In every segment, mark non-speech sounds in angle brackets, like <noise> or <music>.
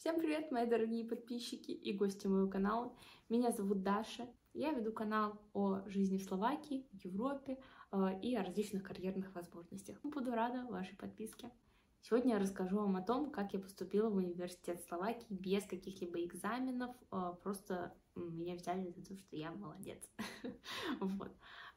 Всем привет, мои дорогие подписчики и гости моего канала. Меня зовут Даша. Я веду канал о жизни в Словакии, Европе э, и о различных карьерных возможностях. Буду рада вашей подписке. Сегодня я расскажу вам о том, как я поступила в университет Словакии без каких-либо экзаменов. Э, просто меня взяли за то, что я молодец. <laughs> вот.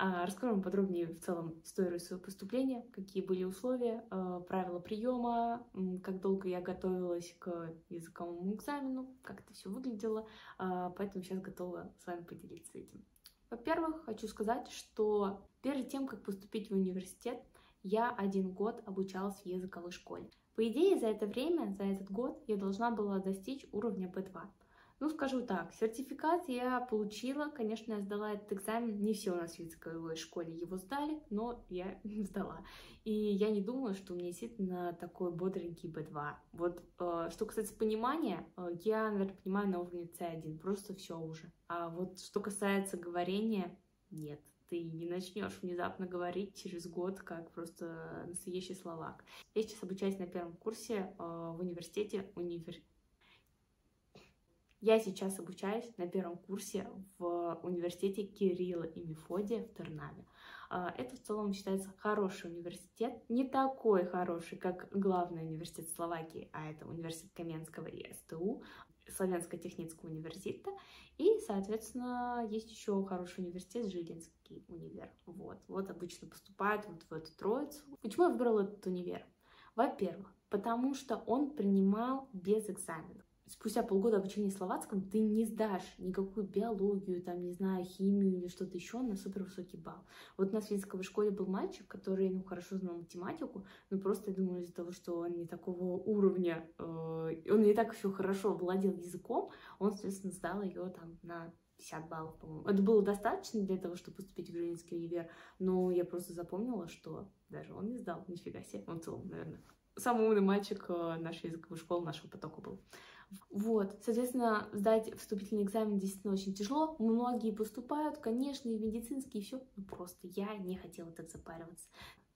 А, расскажу вам подробнее в целом историю своего поступления, какие были условия, а, правила приема, как долго я готовилась к языковому экзамену, как это все выглядело. А, поэтому сейчас готова с вами поделиться этим. Во-первых, хочу сказать, что перед тем, как поступить в университет, я один год обучалась в языковой школе. По идее, за это время, за этот год, я должна была достичь уровня B2. Ну, скажу так, сертификат я получила, конечно, я сдала этот экзамен, не все у нас в языковой школе его сдали, но я <laughs> сдала. И я не думаю, что у меня действительно такой бодренький B2. Вот, э, что касается понимания, э, я, наверное, понимаю на уровне C1, просто все уже. А вот что касается говорения, нет ты не начнешь внезапно говорить через год, как просто настоящий словак. Я сейчас обучаюсь на первом курсе э, в университете универ... Я сейчас обучаюсь на первом курсе в университете Кирилла и Мефодия в Тернаве. А, это в целом считается хороший университет, не такой хороший, как главный университет Словакии, а это университет Каменского и СТУ, Славянско-технического университета. И, соответственно, есть еще хороший университет, Жилинский универ. Вот, вот обычно поступают вот в эту троицу. Почему я выбрала этот универ? Во-первых, потому что он принимал без экзаменов спустя полгода обучения словацком ты не сдашь никакую биологию, там, не знаю, химию или что-то еще на супер высокий балл. Вот у нас в физиковой школе был мальчик, который, ну, хорошо знал математику, но просто, я думаю, из-за того, что он не такого уровня, э, он не так еще хорошо владел языком, он, соответственно, сдал ее там на 50 баллов, по-моему. Это было достаточно для того, чтобы поступить в Жилинский универ, но я просто запомнила, что даже он не сдал, нифига себе, он в целом, наверное, самый умный мальчик э, нашей языковой школы, нашего потока был. Вот, соответственно, сдать вступительный экзамен действительно очень тяжело. Многие поступают, конечно, и медицинские, и все. Ну, просто я не хотела так запариваться.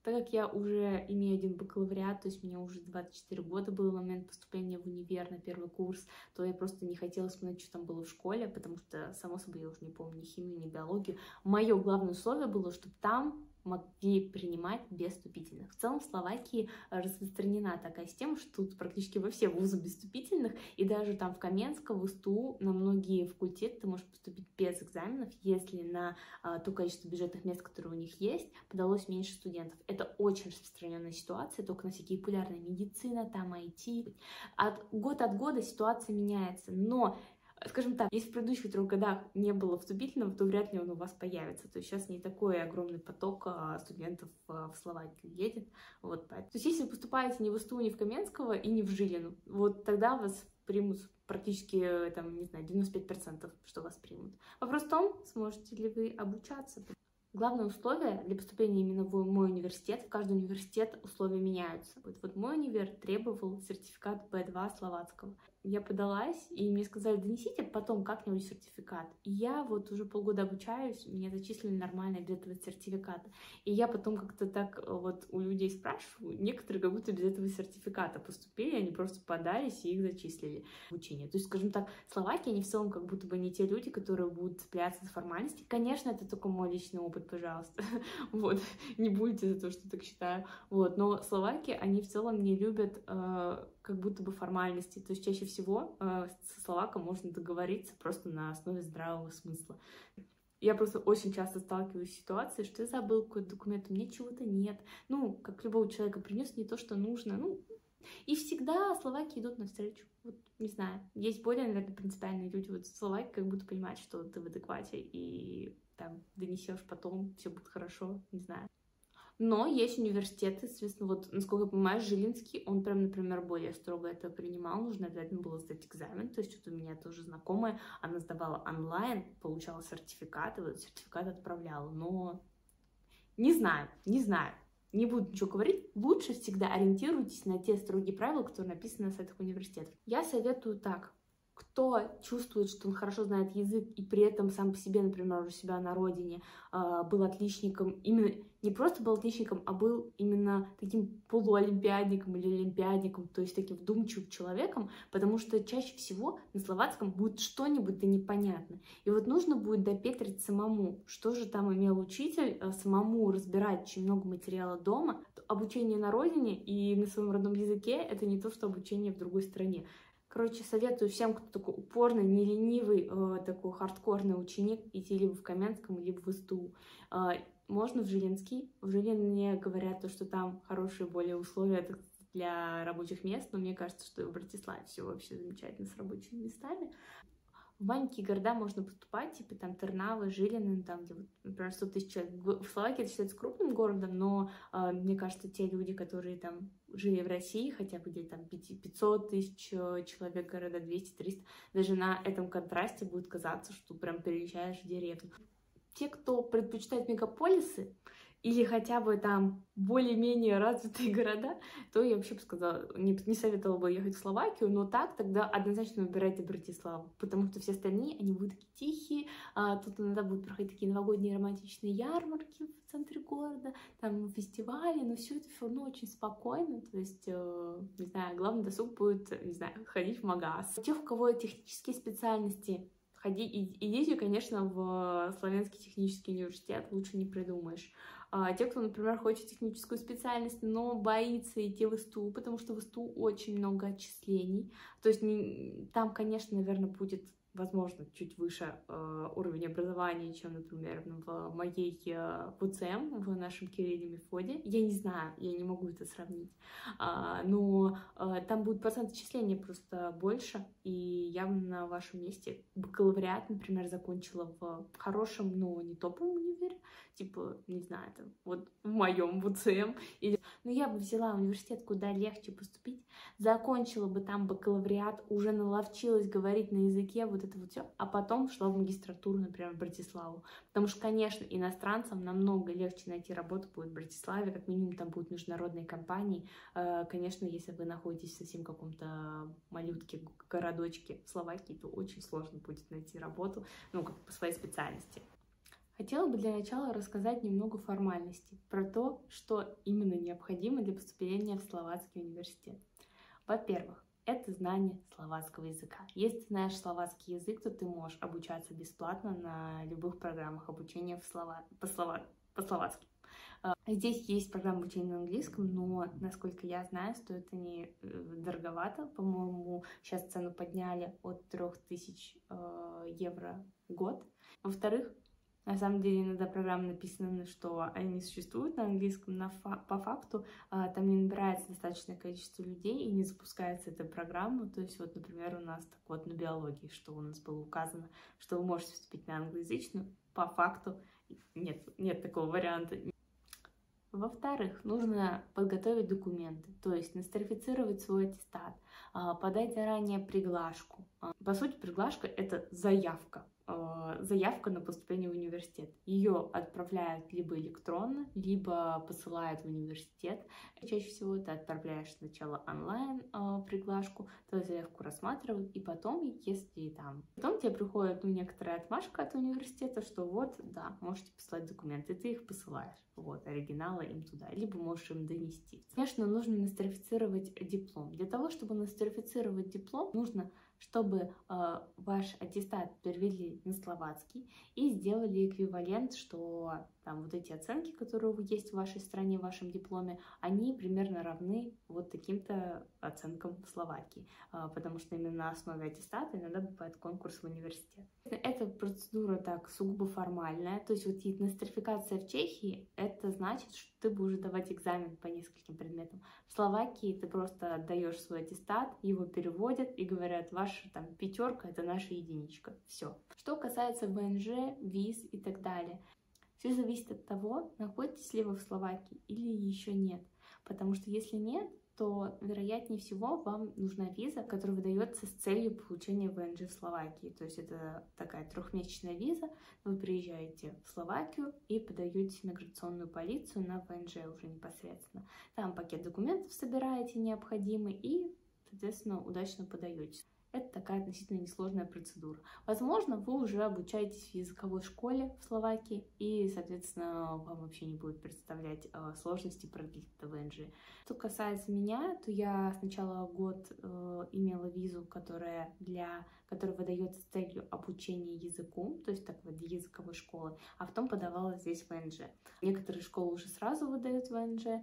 Так как я уже имею один бакалавриат, то есть мне уже 24 года был момент поступления в универ на первый курс, то я просто не хотела вспоминать, что там было в школе, потому что, само собой, я уже не помню ни химию, ни биологию. Мое главное условие было, чтобы там могли принимать без вступительных. В целом в Словакии распространена такая система, что тут практически во все вузы без вступительных, и даже там в Каменском, в СТУ на многие факультеты ты можешь поступить без экзаменов, если на а, то количество бюджетных мест, которые у них есть, подалось меньше студентов. Это очень распространенная ситуация, только на всякие популярные медицина, там IT. От, год от года ситуация меняется, но скажем так, если в предыдущих трех годах не было вступительного, то вряд ли он у вас появится. То есть сейчас не такой огромный поток а, студентов а, в Словакию едет. Вот, то есть если вы поступаете не в СТУ, не в Каменского и не в Жилину, вот тогда вас примут практически, там, не знаю, 95%, что вас примут. Вопрос в том, сможете ли вы обучаться. Главное условие для поступления именно в мой университет, в каждый университет условия меняются. Вот, вот мой универ требовал сертификат B2 словацкого я подалась, и мне сказали, донесите потом как-нибудь сертификат. И я вот уже полгода обучаюсь, меня зачислили нормально без этого сертификата. И я потом как-то так э, вот у людей спрашиваю, некоторые как будто без этого сертификата поступили, они просто подались и их зачислили в учение. То есть, скажем так, Словакия, они в целом как будто бы не те люди, которые будут цепляться за формальности. Конечно, это только мой личный опыт, пожалуйста. <laughs> Вот, не будете за то, что так считаю. Вот, но Словакия, они в целом не любят э, как будто бы формальности. То есть чаще всего э, со словаком можно договориться просто на основе здравого смысла. Я просто очень часто сталкиваюсь с ситуацией, что я забыл какой-то документ, у меня чего-то нет. Ну, как любого человека принес не то, что нужно. Ну, и всегда словаки идут навстречу. Вот, не знаю, есть более, наверное, принципиальные люди. Вот словаки как будто понимают, что ты в адеквате, и там донесешь потом, все будет хорошо, не знаю. Но есть университеты, соответственно, вот, насколько я понимаю, Жилинский, он прям, например, более строго это принимал, нужно обязательно было сдать экзамен, то есть вот у меня тоже знакомая, она сдавала онлайн, получала сертификат, и вот сертификат отправляла, но не знаю, не знаю, не буду ничего говорить, лучше всегда ориентируйтесь на те строгие правила, которые написаны на сайтах университетов. Я советую так, кто чувствует, что он хорошо знает язык и при этом сам по себе, например, у себя на родине э, был отличником, именно не просто был отличником, а был именно таким полуолимпиадником или олимпиадником, то есть таким вдумчивым человеком, потому что чаще всего на словацком будет что-нибудь да непонятно. И вот нужно будет допетрить самому, что же там имел учитель, э, самому разбирать очень много материала дома. Обучение на родине и на своем родном языке — это не то, что обучение в другой стране. Короче, советую всем, кто такой упорный, не ленивый, э, такой хардкорный ученик, идти либо в Каменском, либо в СТУ. Э, можно в Жилинский. В Жилине говорят, то, что там хорошие более условия для рабочих мест, но мне кажется, что в Братиславе все вообще замечательно с рабочими местами в маленькие города можно поступать, типа там Тернавы, Жилины, там, где, например, 100 тысяч человек. В Словакии это считается крупным городом, но э, мне кажется, те люди, которые там жили в России, хотя бы где там 500 тысяч э, человек, города 200-300, даже на этом контрасте будет казаться, что прям переезжаешь в деревню. Те, кто предпочитает мегаполисы, или хотя бы там более-менее развитые <laughs> города, то я вообще бы сказала, не, не советовала бы ехать в Словакию, но так тогда однозначно выбирайте Братиславу, потому что все остальные, они будут такие тихие, а, тут иногда будут проходить такие новогодние романтичные ярмарки в центре города, там фестивали, но все это все равно очень спокойно, то есть, э, не знаю, главный досуг будет, не знаю, ходить в магаз. У тех, у кого технические специальности, ходи, идите, конечно, в Славянский технический университет, лучше не придумаешь. А, те, кто, например, хочет техническую специальность, но боится идти в СТУ, потому что в СТУ очень много отчислений. То есть не, там, конечно, наверное, будет возможно, чуть выше э, уровень образования, чем, например, в моей э, ВЦМ, в нашем Кирилле Мефоде. Я не знаю, я не могу это сравнить. А, но э, там будет процент отчисления просто больше, и я на вашем месте бакалавриат, например, закончила в хорошем, но не топовом универе, типа, не знаю, там, вот в моем ВЦМ. Или... Но я бы взяла университет, куда легче поступить, закончила бы там бакалавриат, уже наловчилась говорить на языке, вот это вот все, а потом шла в магистратуру, например, в Братиславу. Потому что, конечно, иностранцам намного легче найти работу будет в Братиславе, как минимум там будут международные компании. Э, конечно, если вы находитесь в совсем каком-то малютке, городочке в Словакии, то очень сложно будет найти работу, ну, как по своей специальности. Хотела бы для начала рассказать немного формальностей про то, что именно необходимо для поступления в Словацкий университет. Во-первых, это знание словацкого языка. Если ты знаешь словацкий язык, то ты можешь обучаться бесплатно на любых программах обучения в слова... по, слова... по словацки. А, здесь есть программа обучения на английском, но, насколько я знаю, стоит они э, дороговато. По-моему, сейчас цену подняли от 3000 э, евро в год. Во-вторых, на самом деле иногда программы написаны, что они существуют на английском, но фа по факту а, там не набирается достаточное количество людей и не запускается эта программа. То есть вот, например, у нас так вот на биологии, что у нас было указано, что вы можете вступить на англоязычную, по факту нет, нет такого варианта. Во-вторых, нужно подготовить документы, то есть нострифицировать свой аттестат, а, подать заранее приглашку. А, по сути, приглашка — это заявка заявка на поступление в университет. Ее отправляют либо электронно, либо посылают в университет. Чаще всего ты отправляешь сначала онлайн э, приглашку, твою заявку рассматривают, и потом, если там... Потом тебе приходит ну, некоторая отмашка от университета, что вот, да, можете послать документы, ты их посылаешь. Вот, оригиналы им туда, либо можешь им донести. Конечно, нужно нострифицировать диплом. Для того, чтобы нострифицировать диплом, нужно чтобы э, ваш аттестат перевели на словацкий и сделали эквивалент, что там вот эти оценки, которые есть в вашей стране, в вашем дипломе, они примерно равны вот таким-то оценкам в Словакии, э, потому что именно на основе аттестата иногда бывает конкурс в университет. Эта процедура так сугубо формальная, то есть вот нострификация в Чехии, это значит, что ты будешь давать экзамен по нескольким предметам. В Словакии ты просто отдаешь свой аттестат, его переводят и говорят, ваша там пятерка это наша единичка. Все. Что касается ВНЖ, виз и так далее, все зависит от того, находитесь ли вы в Словакии или еще нет. Потому что если нет, то, вероятнее всего, вам нужна виза, которая выдается с целью получения ВНЖ в Словакии. То есть это такая трехмесячная виза. Вы приезжаете в Словакию и подаете миграционную полицию на ВНЖ уже непосредственно. Там пакет документов собираете необходимый и, соответственно, удачно подаете. Это такая относительно несложная процедура. Возможно, вы уже обучаетесь в языковой школе в Словакии, и, соответственно, вам вообще не будет представлять э, сложности продлить это. Что касается меня, то я сначала год э, имела визу, которая для которая выдается с целью обучения языку, то есть так вот для языковой школы, а потом подавала здесь ВНЖ. Некоторые школы уже сразу выдают ВНЖ,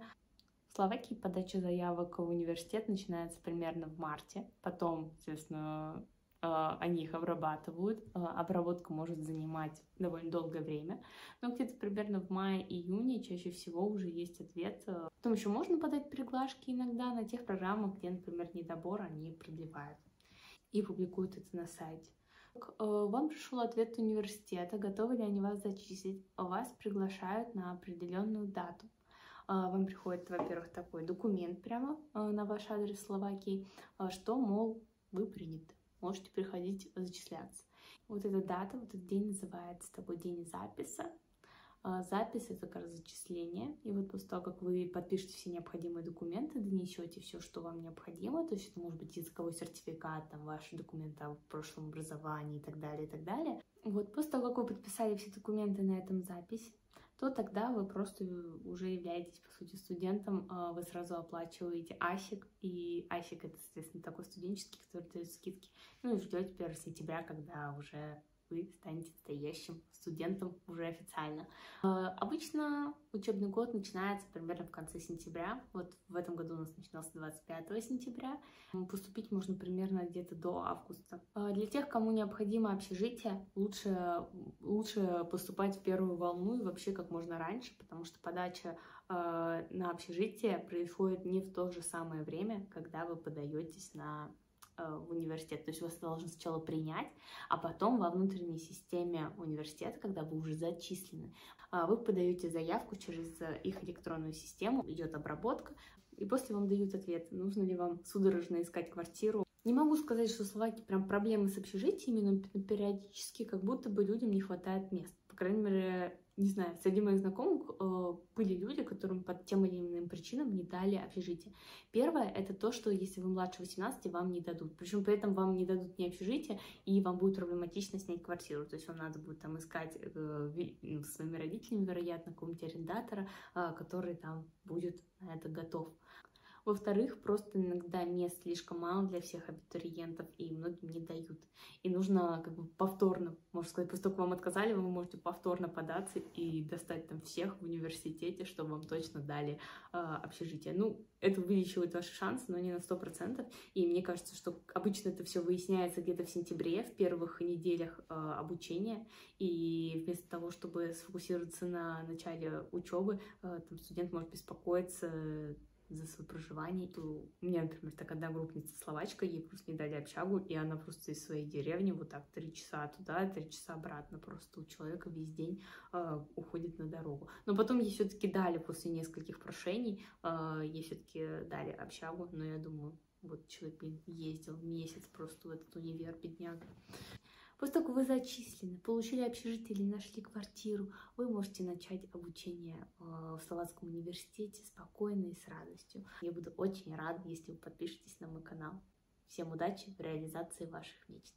Словакии подача заявок в университет начинается примерно в марте. Потом, соответственно, а, они их обрабатывают. А, обработка может занимать довольно долгое время, но где-то примерно в мае-июне чаще всего уже есть ответ. Потом еще можно подать приглашки иногда на тех программах, где, например, недобор, они продлевают и публикуют это на сайте. Вам пришел ответ университета, готовы ли они вас зачислить. Вас приглашают на определенную дату. А, вам приходит, во-первых, такой документ прямо а, на ваш адрес Словакии, а, что, мол, вы приняты, можете приходить зачисляться. Вот эта дата, вот этот день называется такой день записа. Запись — это как раз зачисление. И вот после того, как вы подпишете все необходимые документы, донесете все, что вам необходимо, то есть это может быть языковой сертификат, там, ваши документы о прошлом образовании и так далее, и так далее. Вот после того, как вы подписали все документы на этом запись, то тогда вы просто уже являетесь, по сути, студентом, а, вы сразу оплачиваете АСИК, и АСИК это, соответственно, такой студенческий, который дает скидки, ну и ждете 1 сентября, когда уже вы станете настоящим студентом уже официально. Э, обычно учебный год начинается примерно в конце сентября. Вот в этом году у нас начинался 25 сентября. Поступить можно примерно где-то до августа. Э, для тех, кому необходимо общежитие, лучше, лучше поступать в первую волну и вообще как можно раньше, потому что подача э, на общежитие происходит не в то же самое время, когда вы подаетесь на в университет. То есть вас должны сначала принять, а потом во внутренней системе университета, когда вы уже зачислены, а, вы подаете заявку через их электронную систему, идет обработка, и после вам дают ответ, нужно ли вам судорожно искать квартиру. Не могу сказать, что в Словакии прям проблемы с общежитиями, но периодически как будто бы людям не хватает мест. По крайней мере, не знаю, среди моих знакомых э, были люди, которым под тем или иным причинам не дали общежитие. Первое — это то, что если вы младше 18, вам не дадут. Причем при этом вам не дадут ни общежитие, и вам будет проблематично снять квартиру. То есть вам надо будет там искать э, ну, своими родителями, вероятно, какого-нибудь арендатора, э, который там будет на это готов. Во-вторых, просто иногда мест слишком мало для всех абитуриентов, и многим не дают. И нужно как бы повторно, можно сказать, после того, как вам отказали, вы можете повторно податься и достать там всех в университете, чтобы вам точно дали э, общежитие. Ну, это увеличивает ваши шансы, но не на 100%. И мне кажется, что обычно это все выясняется где-то в сентябре, в первых неделях э, обучения. И вместо того, чтобы сфокусироваться на начале учебы, э, там студент может беспокоиться за свое проживание. У меня, например, так одна группница словачка, ей просто не дали общагу, и она просто из своей деревни вот так три часа туда, три часа обратно. Просто у человека весь день э, уходит на дорогу. Но потом ей все-таки дали после нескольких прошений, э, ей все-таки дали общагу, но я думаю, вот человек, ездил месяц просто в этот универ, бедняга. После того, как вы зачислены, получили общежитие или нашли квартиру, вы можете начать обучение э, в Словацком университете спокойно и с радостью. Я буду очень рада, если вы подпишетесь на мой канал. Всем удачи в реализации ваших мечт.